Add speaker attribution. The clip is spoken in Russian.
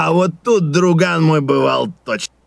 Speaker 1: А вот тут друган мой бывал точно.